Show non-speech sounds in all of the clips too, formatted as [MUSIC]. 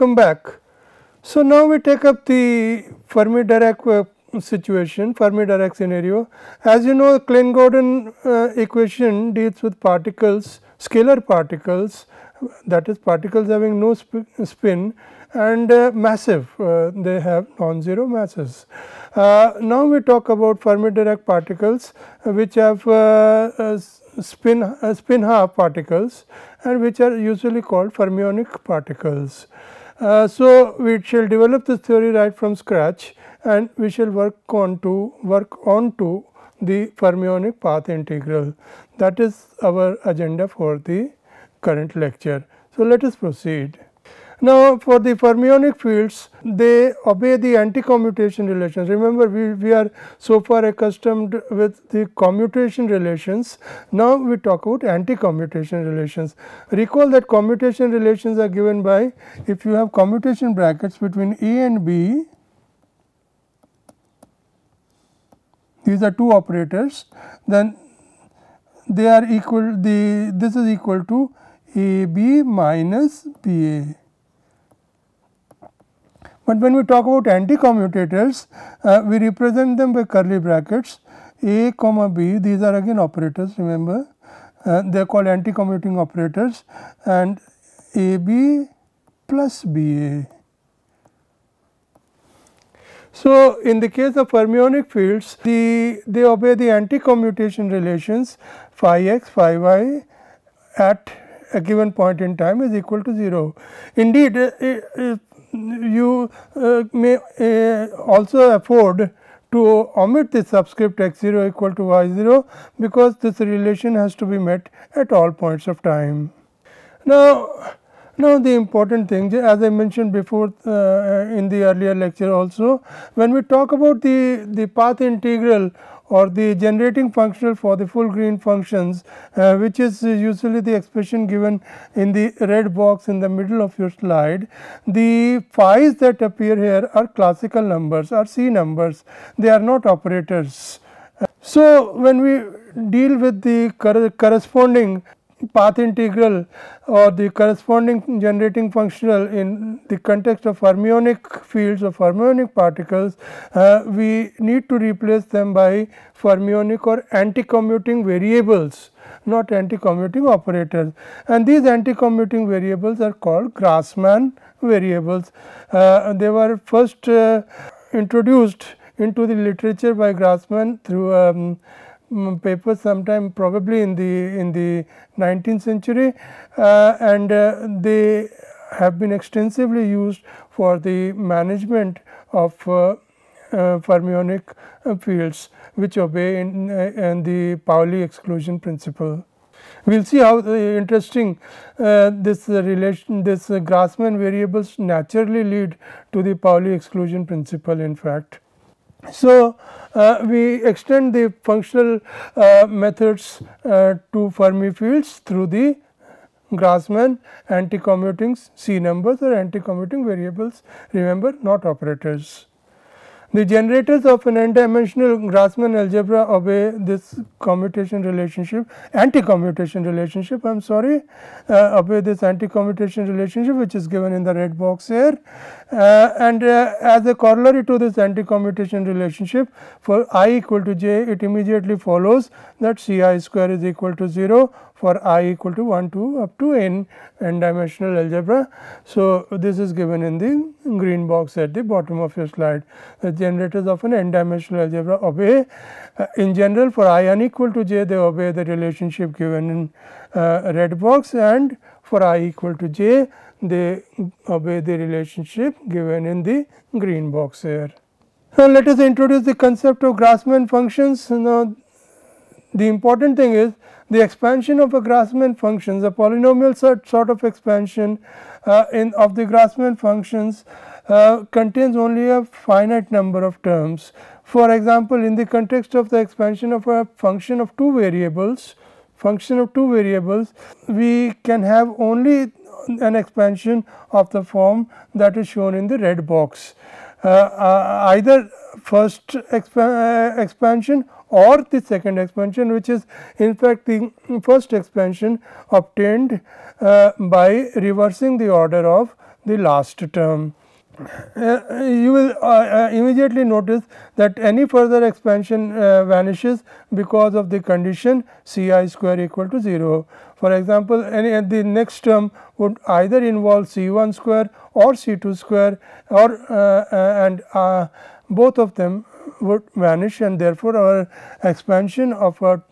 welcome back. So, now we take up the Fermi Dirac uh, situation, Fermi Dirac scenario. As you know Klein Gordon uh, equation deals with particles, scalar particles that is particles having no sp spin and uh, massive, uh, they have non-zero masses. Uh, now, we talk about Fermi Dirac particles uh, which have spin, spin half particles and which are usually called fermionic particles. Uh, so, we shall develop this theory right from scratch and we shall work on to work on to the fermionic path integral that is our agenda for the current lecture. So, let us proceed. Now, for the fermionic fields they obey the anti-commutation relations. Remember we, we are so far accustomed with the commutation relations. Now, we talk about anti-commutation relations. Recall that commutation relations are given by if you have commutation brackets between A and B these are two operators then they are equal the this is equal to A B minus B A but when we talk about anti-commutators, uh, we represent them by curly brackets a comma b these are again operators remember uh, they are called anti-commuting operators and a b plus b a. So, in the case of fermionic fields the they obey the anti-commutation relations phi x phi y at a given point in time is equal to 0. Indeed, uh, you uh, may uh, also afford to omit the subscript x 0 equal to y 0 because this relation has to be met at all points of time. Now, now the important thing as I mentioned before uh, in the earlier lecture also when we talk about the, the path integral or the generating functional for the full green functions uh, which is usually the expression given in the red box in the middle of your slide. The phi's that appear here are classical numbers or C numbers, they are not operators. So, when we deal with the corresponding path integral or the corresponding generating functional in the context of fermionic fields or fermionic particles, uh, we need to replace them by fermionic or anti-commuting variables not anti-commuting operators and these anti-commuting variables are called Grassmann variables. Uh, they were first uh, introduced into the literature by Grassmann through um, Papers sometime probably in the in the 19th century uh, and uh, they have been extensively used for the management of uh, uh fermionic uh, fields which obey in, uh, in the Pauli exclusion principle. We will see how interesting this relation this Grassmann variables naturally lead to the Pauli exclusion principle in fact. So, uh, we extend the functional uh, methods uh, to Fermi fields through the Grassmann anti-commuting C numbers or anti-commuting variables remember not operators. The generators of an n-dimensional Grassmann algebra obey this commutation relationship, anti-commutation relationship I am sorry, uh, obey this anti-commutation relationship which is given in the red box here. Uh, and uh, as a corollary to this anti-commutation relationship for i equal to j it immediately follows that C i square is equal to 0 for i equal to 1 to up to n n dimensional algebra. So, this is given in the green box at the bottom of your slide. The generators of an n dimensional algebra obey uh, in general for i unequal to j they obey the relationship given in uh, red box and for i equal to j they obey the relationship given in the green box here. Now, let us introduce the concept of Grassmann functions. Now, the important thing is the expansion of a Grassmann functions, a polynomial sort, of expansion uh, in of the Grassmann functions uh, contains only a finite number of terms. For example, in the context of the expansion of a function of two variables, function of two variables, we can have only an expansion of the form that is shown in the red box. Uh, uh either first uh, expansion or the second expansion which is in fact the first expansion obtained uh, by reversing the order of the last term. Uh, you will uh, uh, immediately notice that any further expansion uh, vanishes because of the condition C i square equal to 0. For example, any the next term would either involve C 1 square or C 2 square or uh, and both of them would vanish and therefore, our expansion of a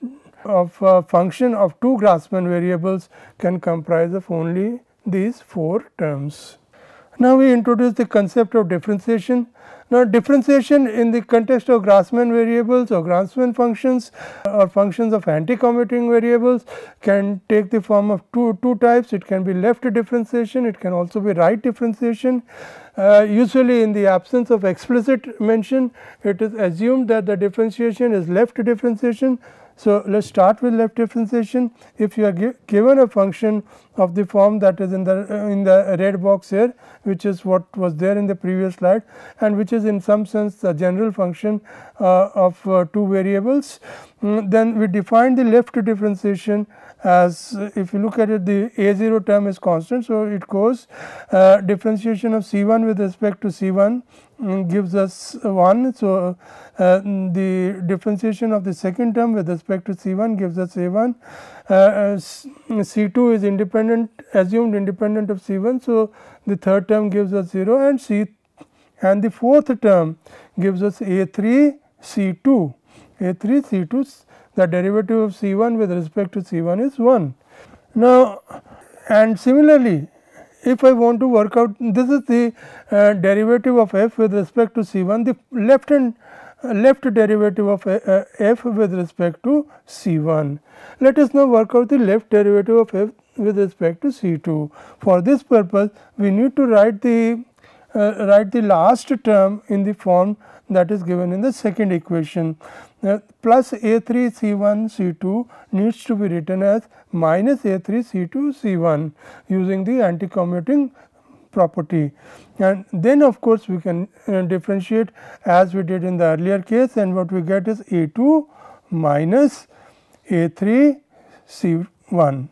of a function of two Grassmann variables can comprise of only these four terms. Now, we introduce the concept of differentiation. Now, differentiation in the context of Grassmann variables or Grassmann functions or functions of anti-commuting variables can take the form of two, two types. It can be left differentiation, it can also be right differentiation. Uh, usually in the absence of explicit mention, it is assumed that the differentiation is left differentiation. So, let us start with left differentiation. If you are gi given a function of the form that is in the uh, in the red box here, which is what was there in the previous slide and which is in some sense a general function uh, of uh, two variables, um, then we define the left differentiation as uh, if you look at it the a 0 term is constant. So, it goes uh, differentiation of C 1 with respect to C 1 um, gives us 1. So, uh, the differentiation of the second term with respect to C 1 gives us A 1. Uh, C 2 is independent assumed independent of C 1. So, the third term gives us 0 and C and the fourth term gives us A 3 C 2 A 3 C 2 the derivative of C 1 with respect to C 1 is 1. Now, and similarly if I want to work out this is the uh, derivative of f with respect to C 1 the left hand uh, left derivative of uh, uh f with respect to C 1. Let us now work out the left derivative of f with respect to C 2. For this purpose we need to write the uh, write the last term in the form that is given in the second equation uh, plus a 3 c 1 c 2 needs to be written as minus a 3 c 2 c 1 using the anti-commuting property and then of course, we can uh, differentiate as we did in the earlier case and what we get is a 2 minus a 3 c 1.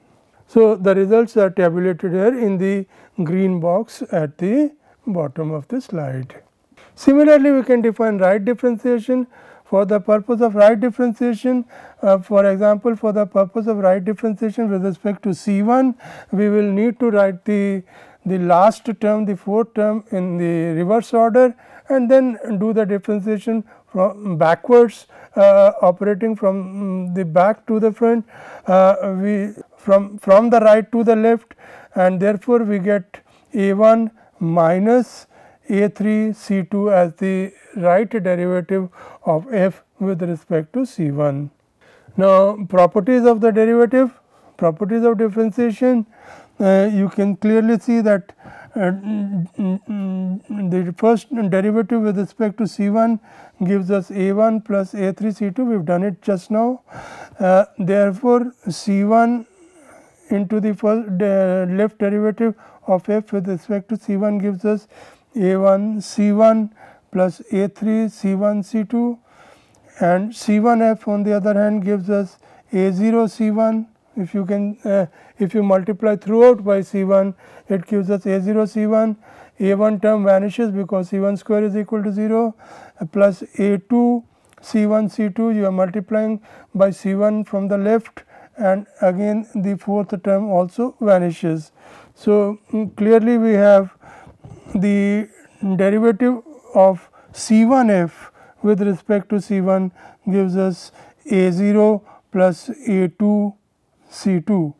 So, the results are tabulated here in the green box at the bottom of the slide. Similarly, we can define right differentiation for the purpose of right differentiation. Uh, for example, for the purpose of right differentiation with respect to C 1, we will need to write the the last term the fourth term in the reverse order and then do the differentiation from backwards uh, operating from mm, the back to the front uh, we from from the right to the left and therefore, we get a 1 minus a 3 c 2 as the right derivative of f with respect to c 1. Now, properties of the derivative properties of differentiation uh, you can clearly see that uh, the first derivative with respect to C 1 gives us A 1 plus A 3 C 2 we have done it just now. Uh, therefore, C 1 into the first left derivative of f with respect to C 1 gives us A 1 C 1 plus A 3 C 1 C 2 and C 1 f on the other hand gives us A 0 C 1 if you can uh, if you multiply throughout by C 1 it gives us A 0 C 1 A 1 term vanishes because C 1 square is equal to 0 uh, plus A 2 C 1 C 2 you are multiplying by C 1 from the left and again the fourth term also vanishes. So, mm, clearly we have the derivative of C 1 f with respect to C 1 gives us A 0 plus A 2 C 2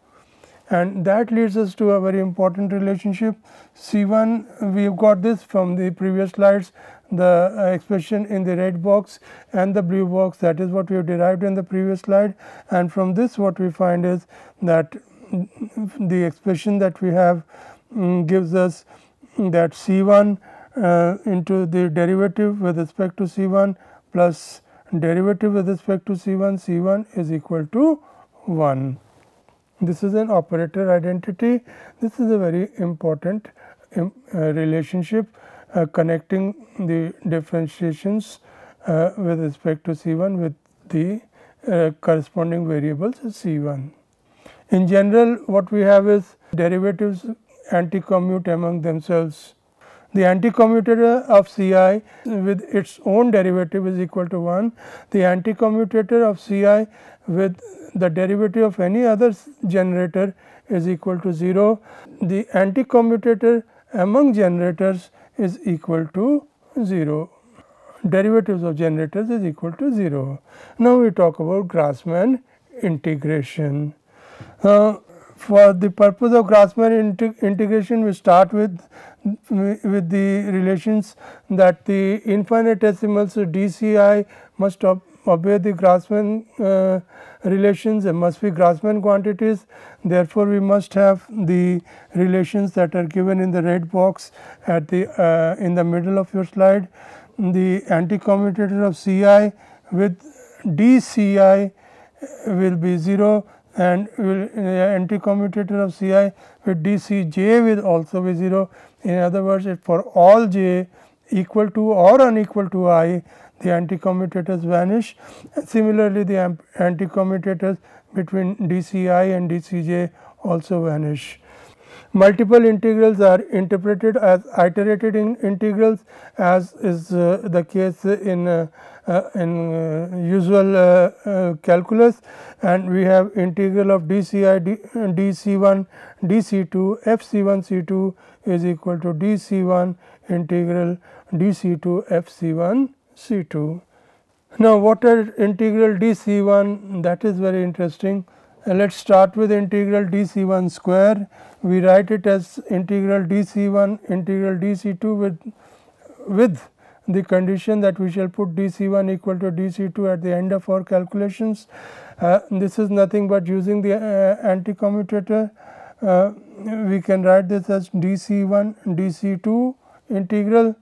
and that leads us to a very important relationship. C 1 we have got this from the previous slides the uh, expression in the red box and the blue box. That is what we have derived in the previous slide. And from this what we find is that the expression that we have um, gives us that C 1 uh, into the derivative with respect to C 1 plus derivative with respect to C 1 C 1 is equal to 1. This is an operator identity. This is a very important um, uh, relationship uh, connecting the differentiations uh, with respect to C 1 with the uh, corresponding variables C 1. In general what we have is derivatives anti-commute among themselves. The anti-commutator of C i with its own derivative is equal to 1. The anti-commutator of C i with the derivative of any other generator is equal to 0. The anti-commutator among generators is equal to 0 derivatives of generators is equal to 0. Now, we talk about Grassmann integration. Uh, for the purpose of Grassmann integration we start with with the relations that the infinitesimals DCI must obey the Grassmann uh, relations. There must be Grassmann quantities. Therefore, we must have the relations that are given in the red box at the uh, in the middle of your slide. The anti-commutator of C i with d C i will be 0 and will anti-commutator of C i with d C j will also be 0. In other words, for all j equal to or unequal to i the anti-commutators vanish. Similarly, the anti-commutators between d C i and d C j also vanish. Multiple integrals are interpreted as iterated in integrals as is uh, the case in uh, in uh, usual uh, uh, calculus and we have integral of dci d, dc1 dc2 fc1 c2 is equal to dc1 integral dc2 fc1 c2. Now, what are integral dc1 that is very interesting let us start with integral dc1 square. We write it as integral dc1 integral dc2 with with the condition that we shall put dc1 equal to dc2 at the end of our calculations. Uh, this is nothing but using the uh, anti-commutator. Uh, we can write this as dc1 dc2 integral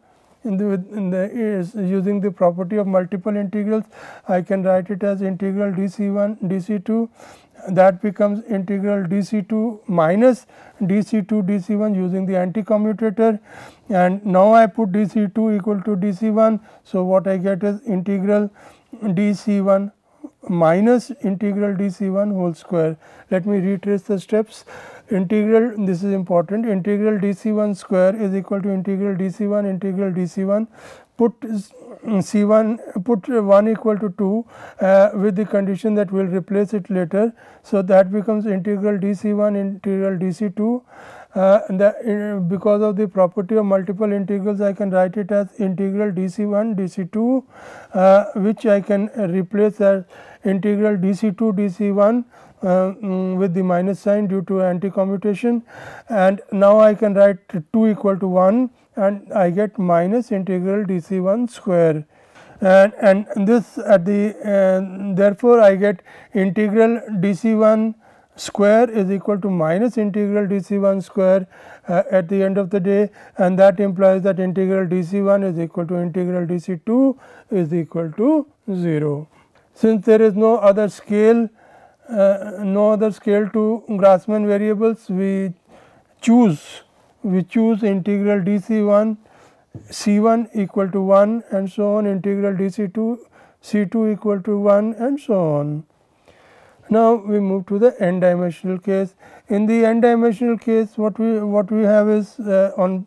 in the, in the is using the property of multiple integrals I can write it as integral dc1 dc2 that becomes integral dc2 minus dc2 dc1 using the anti-commutator and now I put dc2 equal to dc1. So, what I get is integral dc1 minus integral dc1 whole square. Let me retrace the steps integral this is important integral dc1 square is equal to integral dc1 integral dc1 put C1 put 1 equal to 2 uh, with the condition that we will replace it later. So, that becomes integral dc1 integral dc2 uh, the, uh, because of the property of multiple integrals I can write it as integral dc1 dc2 uh, which I can replace as integral dc2 dc1 uh, mm, with the minus sign due to anti commutation and now I can write 2 equal to 1 and I get minus integral d c 1 square and, and this at the uh, therefore, I get integral d c 1 square is equal to minus integral d c 1 square uh, at the end of the day and that implies that integral d c 1 is equal to integral d c 2 is equal to 0. Since there is no other scale uh, no other scale to Grassmann variables we choose we choose integral dc1 c1 equal to 1 and so on integral dc2 c2 equal to 1 and so on. Now, we move to the n dimensional case. In the n dimensional case what we what we have is uh, on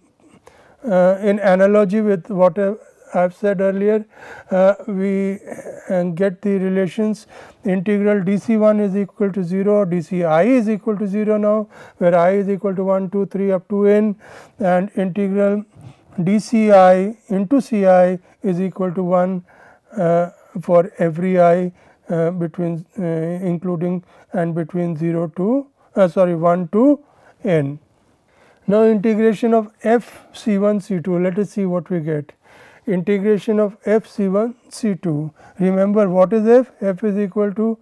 uh, in analogy with what I have said earlier, uh, we uh, get the relations. Integral d c 1 is equal to 0, d c i is equal to 0 now, where i is equal to 1, 2, 3 up to n. And integral d c i into c i is equal to 1 uh, for every i uh, between uh, including and between 0 to uh, sorry 1 to n. Now, integration of f c 1 c 2 let us see what we get integration of f c 1 c 2. Remember what is f? f is equal to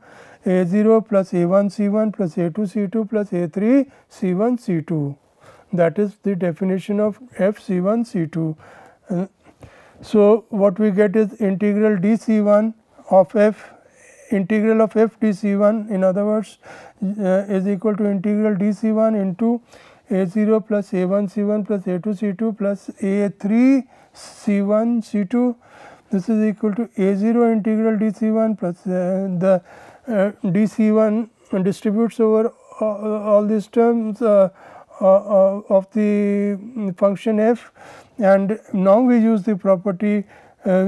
a 0 plus a 1 c 1 plus a 2 c 2 plus a 3 c 1 c 2 that is the definition of f c 1 c 2. Uh, so, what we get is integral d c 1 of f integral of f d c 1 in other words uh, is equal to integral d c 1 into a 0 plus a 1 c 1 plus a 2 c 2 plus a 3 C 1 C 2 this is equal to A 0 integral d C 1 plus uh, the uh, d C 1 distributes over all, all these terms uh, uh, uh, of the function f. And now we use the property uh,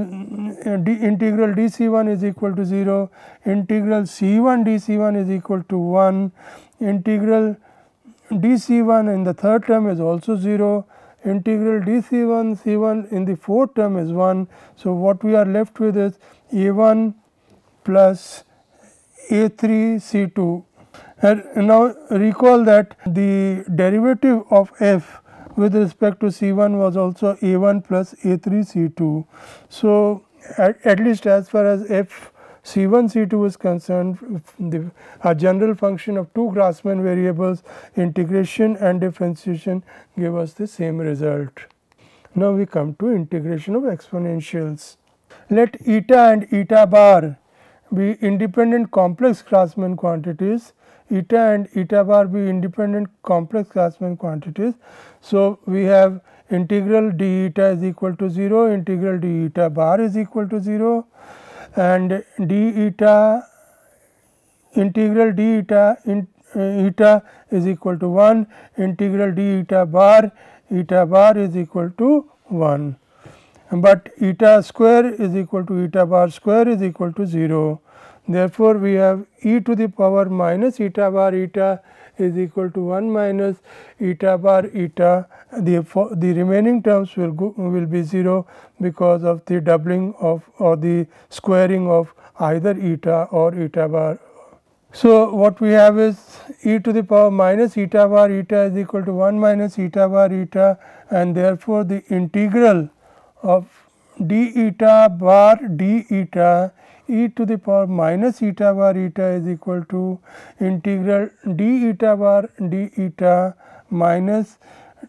d integral d c 1 is equal to 0, integral c 1 d c 1 is equal to 1, integral d c 1 in the third term is also 0, integral d c 1 c 1 in the fourth term is 1. So, what we are left with is a 1 plus a 3 c 2 and now recall that the derivative of f with respect to C1 was also A1 plus A3 C2. So, at, at least as far as f C1 C2 is concerned the a general function of two Grassmann variables integration and differentiation give us the same result. Now, we come to integration of exponentials. Let eta and eta bar be independent complex Grassmann quantities eta and eta bar be independent complex Grassmann quantities. So, we have integral d eta is equal to 0, integral d eta bar is equal to 0 and d eta integral d eta in, uh, eta is equal to 1, integral d eta bar eta bar is equal to 1, but eta square is equal to eta bar square is equal to 0. Therefore, we have e to the power minus eta bar eta is equal to 1 minus eta bar eta the the remaining terms will go will be 0 because of the doubling of or the squaring of either eta or eta bar. So, what we have is e to the power minus eta bar eta is equal to 1 minus eta bar eta and therefore, the integral of d eta bar d eta e to the power minus eta bar eta is equal to integral d eta bar d eta minus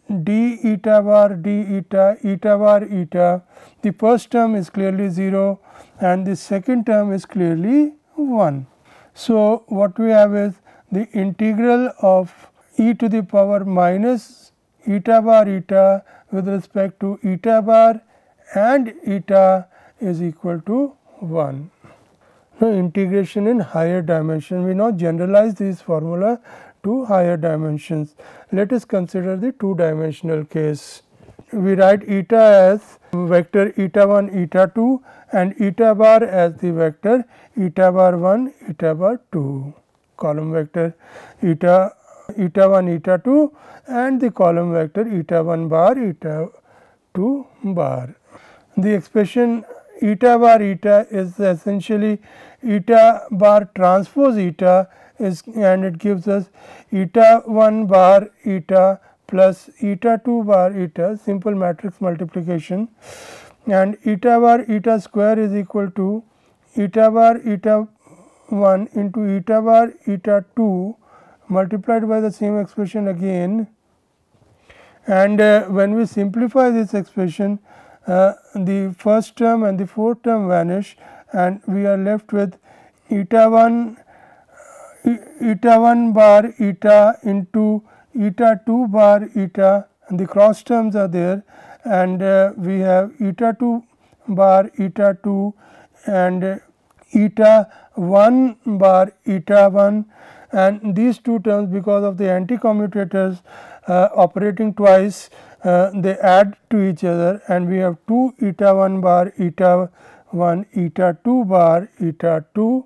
d eta bar d eta eta bar eta. The first term is clearly 0 and the second term is clearly 1. So, what we have is the integral of e to the power minus eta bar eta with respect to eta bar and eta is equal to 1. Integration in higher dimension we now generalize this formula to higher dimensions. Let us consider the two dimensional case. We write eta as vector eta 1 eta 2 and eta bar as the vector eta bar 1 eta bar 2 column vector eta eta 1 eta 2 and the column vector eta 1 bar eta 2 bar. The expression eta bar eta is essentially eta bar transpose eta is and it gives us eta 1 bar eta plus eta 2 bar eta simple matrix multiplication. And eta bar eta square is equal to eta bar eta 1 into eta bar eta 2 multiplied by the same expression again. And uh, when we simplify this expression uh, the first term and the fourth term vanish and we are left with eta 1 eta 1 bar eta into eta 2 bar eta and the cross terms are there and uh, we have eta 2 bar eta 2 and eta 1 bar eta 1 and these two terms because of the anti commutators uh, operating twice uh, they add to each other and we have 2 eta 1 bar eta 1 eta 2 bar eta 2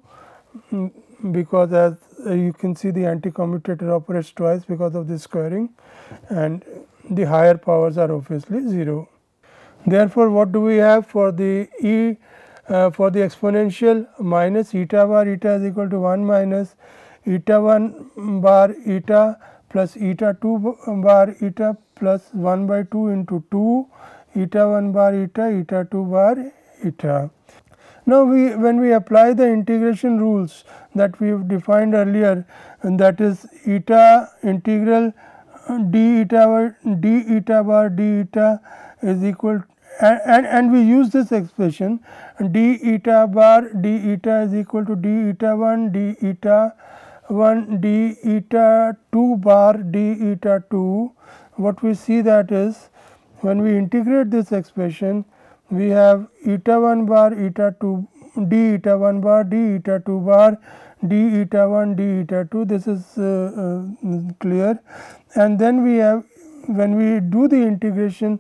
mm, because as uh, you can see the anti-commutator operates twice because of this squaring and the higher powers are obviously 0. Therefore, what do we have for the e uh, for the exponential minus eta bar eta is equal to 1 minus eta 1 bar eta plus eta 2 bar eta plus 1 by 2 into 2 eta 1 bar eta eta 2 bar eta. Uh, now, we when we apply the integration rules that we have defined earlier and that is eta integral uh, d eta bar d eta bar d eta is equal and, and, and we use this expression d eta bar d eta is equal to d eta 1 d eta 1 d eta 2 bar d eta 2 what we see that is when we integrate this expression we have eta 1 bar eta 2 d eta 1 bar, d eta 2 bar, d eta 1, d eta 2 this is uh, uh, clear and then we have when we do the integration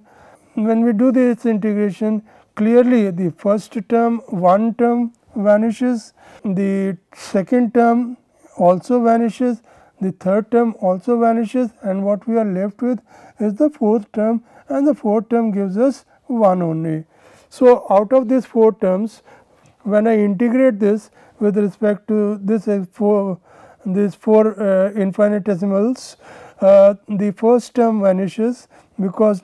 when we do this integration clearly the first term one term vanishes the second term also vanishes the third term also vanishes and what we are left with is the fourth term and the fourth term gives us 1 only. So, out of these 4 terms when I integrate this with respect to this uh, 4 these 4 uh, infinitesimals uh, the first term vanishes because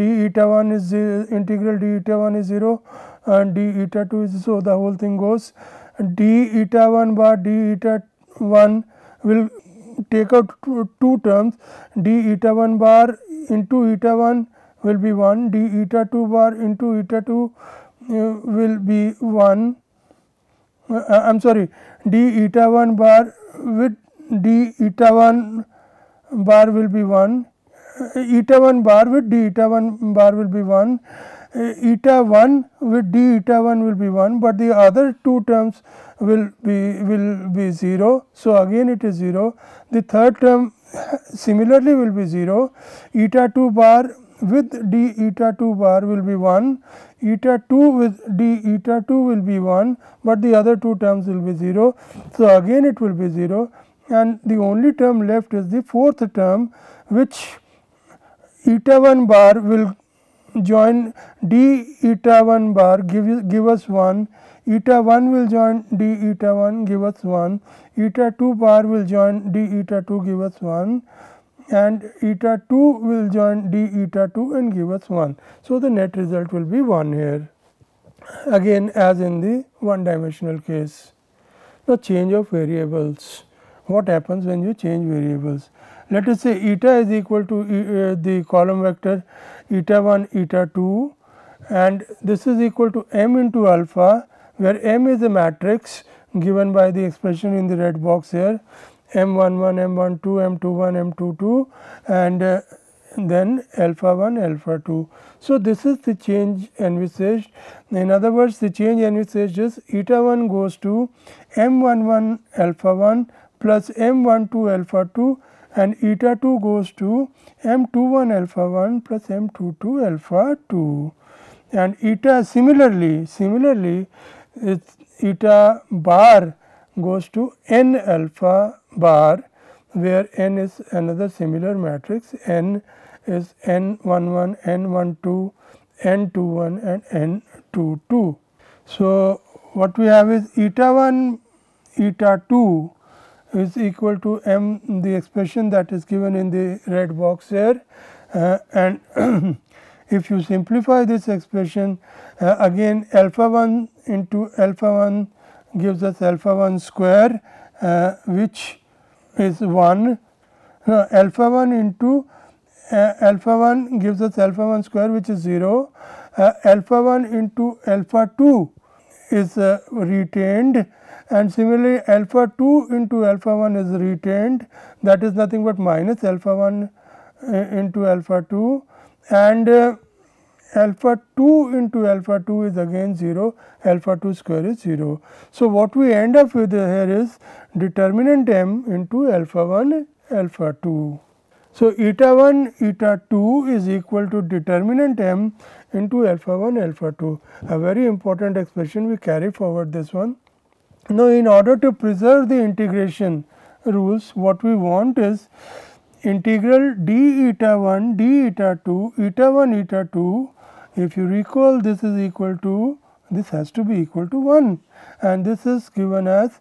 d eta 1 is uh, integral d eta 1 is 0 and d eta 2 is so the whole thing goes. d eta 1 bar d eta 1 will take out two, two terms. d eta 1 bar into eta 1 will be 1 d eta 2 bar into eta 2 uh, will be 1 uh, I am sorry d eta 1 bar with d eta 1 bar will be 1, eta 1 bar with d eta 1 bar will be 1, eta 1 with d eta 1 will be 1, but the other two terms will be will be 0. So, again it is 0. The third term [LAUGHS] similarly will be 0, eta 2 bar with d eta 2 bar will be 1, eta 2 with d eta 2 will be 1, but the other two terms will be 0. So, again it will be 0 and the only term left is the fourth term which eta 1 bar will join d eta 1 bar give, give us 1, eta 1 will join d eta 1 give us 1, eta 2 bar will join d eta 2 give us 1 and eta 2 will join d eta 2 and give us 1. So, the net result will be 1 here again as in the one dimensional case. The change of variables what happens when you change variables. Let us say eta is equal to uh, the column vector eta 1 eta 2 and this is equal to m into alpha where m is a matrix given by the expression in the red box here m 1 1 m 1 2 m 2 1 m 2 2 and uh, then alpha 1 alpha 2. So, this is the change envisaged in other words the change envisaged is eta 1 goes to m 1 1 alpha 1 plus m 1 2 alpha 2 and eta 2 goes to m 2 1 alpha 1 plus m 2 2 alpha 2 and eta similarly similarly eta bar goes to n alpha bar where n is another similar matrix n is n 1 1 n 1 2 n 2 1 and n 2 2. So, what we have is eta 1 eta 2 is equal to m the expression that is given in the red box here uh, and [CLEARS THROAT] if you simplify this expression uh, again alpha 1 into alpha 1 gives us alpha 1 square uh, which is 1 alpha 1 into uh, alpha 1 gives us alpha 1 square which is 0 uh, alpha 1 into alpha 2 is uh, retained. And similarly alpha 2 into alpha 1 is retained. That is nothing but minus alpha 1 uh, into alpha 2 and uh, alpha 2 into alpha 2 is again 0 alpha 2 square is 0. So, what we end up with here is determinant m into alpha 1 alpha 2. So, eta 1 eta 2 is equal to determinant m into alpha 1 alpha 2 a very important expression we carry forward this one. Now, in order to preserve the integration rules what we want is integral d eta 1 d eta 2 eta 1 eta 2 if you recall this is equal to this has to be equal to 1 and this is given as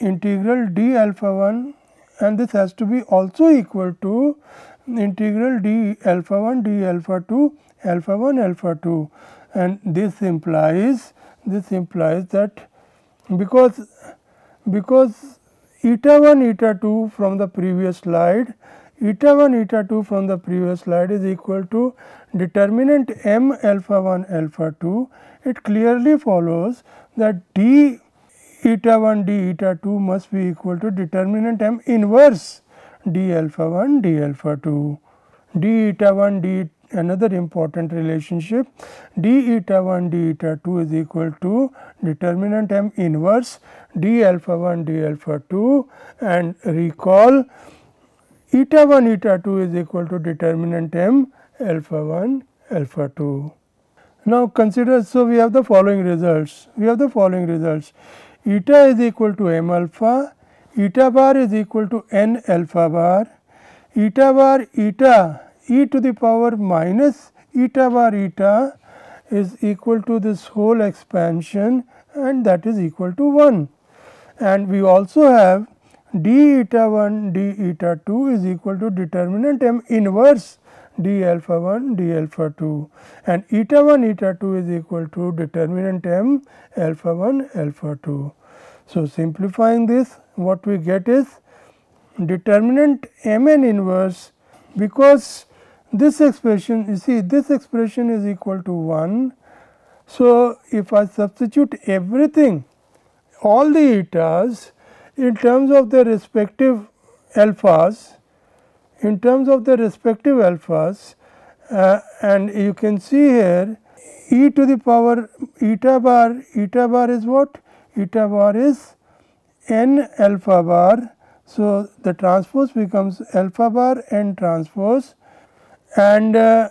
integral d alpha 1 and this has to be also equal to integral d alpha 1 d alpha 2 alpha 1 alpha 2 and this implies this implies that because because eta 1 eta 2 from the previous slide eta 1 eta 2 from the previous slide is equal to determinant m alpha 1 alpha 2 it clearly follows that d eta 1 d eta 2 must be equal to determinant m inverse d alpha 1 d alpha 2 d eta 1 d another important relationship. D eta 1 d eta 2 is equal to determinant m inverse d alpha 1 d alpha 2 and recall eta 1 eta 2 is equal to determinant m alpha 1 alpha 2. Now consider so we have the following results. We have the following results. Eta is equal to m alpha eta bar is equal to n alpha bar. Eta bar eta e to the power minus eta bar eta is equal to this whole expansion and that is equal to 1 and we also have d eta 1 d eta 2 is equal to determinant m inverse d alpha 1 d alpha 2 and eta 1 eta 2 is equal to determinant m alpha 1 alpha 2. So, simplifying this what we get is determinant m n inverse because this expression you see this expression is equal to 1. So, if I substitute everything all the etas in terms of their respective alphas in terms of the respective alphas uh, and you can see here e to the power eta bar eta bar is what eta bar is n alpha bar. So, the transpose becomes alpha bar n transpose and uh,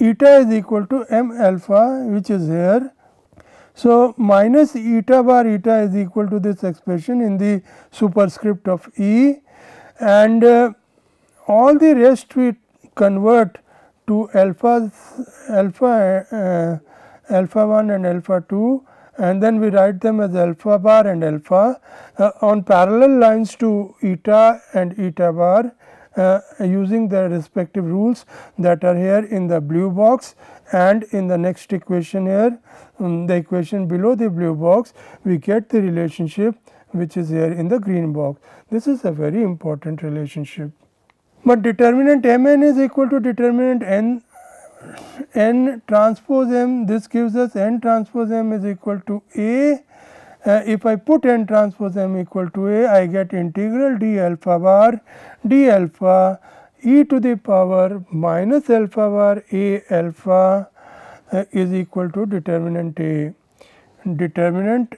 eta is equal to m alpha which is here. So, minus eta bar eta is equal to this expression in the superscript of E and uh, all the rest we convert to alpha alpha uh, alpha 1 and alpha 2 and then we write them as alpha bar and alpha uh, on parallel lines to eta and eta bar uh, using the respective rules that are here in the blue box and in the next equation here um, the equation below the blue box we get the relationship which is here in the green box. This is a very important relationship. But determinant m n is equal to determinant n n transpose m this gives us n transpose m is equal to a uh, if I put n transpose m equal to a, I get integral d alpha bar d alpha e to the power minus alpha bar a alpha uh, is equal to determinant a. Determinant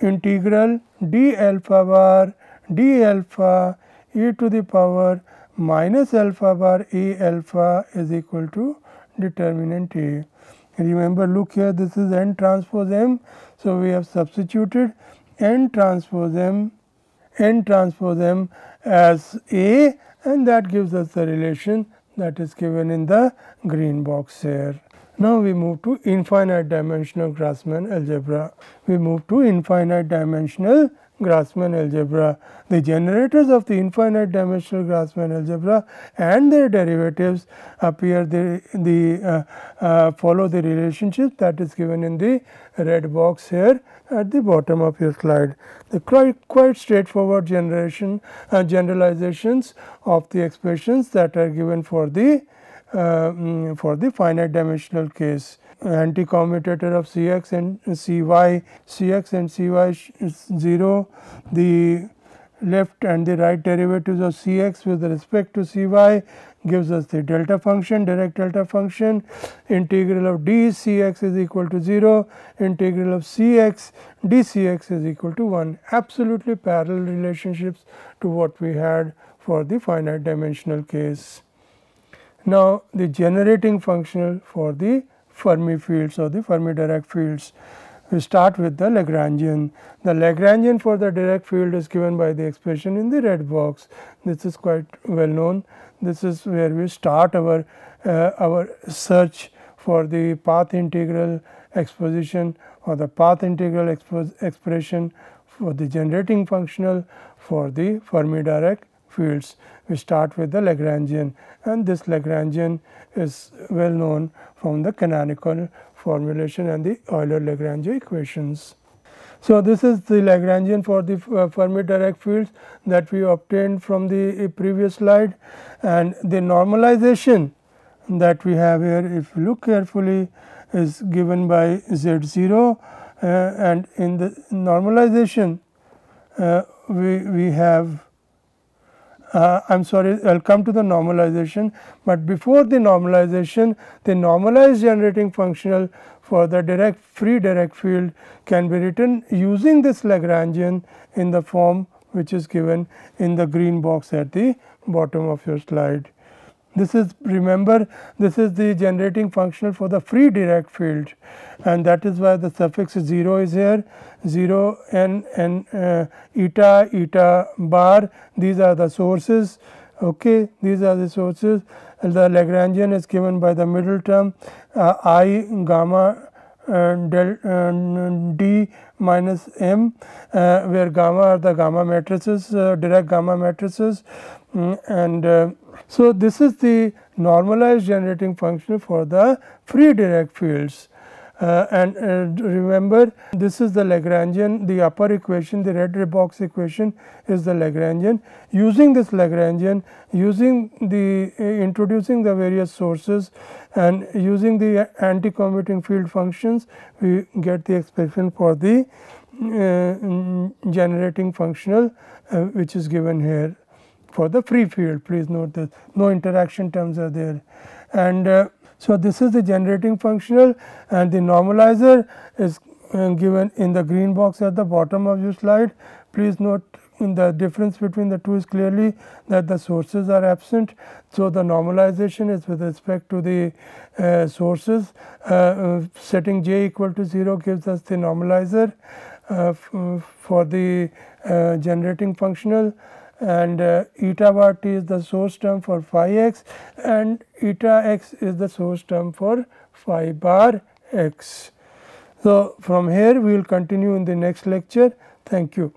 integral d alpha bar d alpha e to the power minus alpha bar a alpha is equal to determinant a. Remember look here this is n transpose m. So, we have substituted n transpose m n transpose m as a and that gives us the relation that is given in the green box here. Now, we move to infinite dimensional Grassmann algebra. We move to infinite dimensional Grassmann algebra. The generators of the infinite dimensional Grassmann algebra and their derivatives appear the, the uh, uh, follow the relationship that is given in the red box here at the bottom of your slide. The quite, quite straightforward generation uh, generalizations of the expressions that are given for the uh, mm, for the finite dimensional case anti-commutator of Cx and Cy, Cx and Cy is 0, the left and the right derivatives of Cx with respect to Cy gives us the delta function, Dirac delta function, integral of d C x is equal to 0, integral of Cx d is equal to 1, absolutely parallel relationships to what we had for the finite dimensional case. Now, the generating functional for the Fermi fields or the Fermi Dirac fields. We start with the Lagrangian. The Lagrangian for the Dirac field is given by the expression in the red box. This is quite well known. This is where we start our uh, our search for the path integral exposition or the path integral expression for the generating functional for the Fermi Dirac fields. We start with the Lagrangian and this Lagrangian is well known from the canonical formulation and the Euler-Lagrange equations. So, this is the Lagrangian for the uh, Fermi Dirac fields that we obtained from the uh, previous slide and the normalization that we have here if you look carefully is given by z 0 uh, and in the normalization uh, we, we have uh, I am sorry I will come to the normalization, but before the normalization the normalized generating functional for the Dirac free Dirac field can be written using this Lagrangian in the form which is given in the green box at the bottom of your slide. This is remember this is the generating functional for the free Dirac field. And that is why the suffix 0 is here. 0 n n uh, eta eta bar. These are the sources. Okay these are the sources. The Lagrangian is given by the middle term uh, i gamma uh, del uh, d minus m uh, where gamma are the gamma matrices uh, Dirac gamma matrices. Um, and uh, so, this is the normalized generating function for the free Dirac fields. Uh, and uh, remember this is the Lagrangian the upper equation the red box equation is the Lagrangian using this Lagrangian using the uh, introducing the various sources and using the anti commuting field functions we get the expression for the uh, generating functional uh, which is given here for the free field. Please note that no interaction terms are there. And uh, so this is the generating functional and the normalizer is uh, given in the green box at the bottom of your slide. Please note in the difference between the two is clearly that the sources are absent. So, the normalization is with respect to the uh, sources. Uh, uh setting j equal to 0 gives us the normalizer uh, for the generating functional and uh, eta bar t is the source term for phi x and eta x is the source term for phi bar x. So, from here we will continue in the next lecture. Thank you.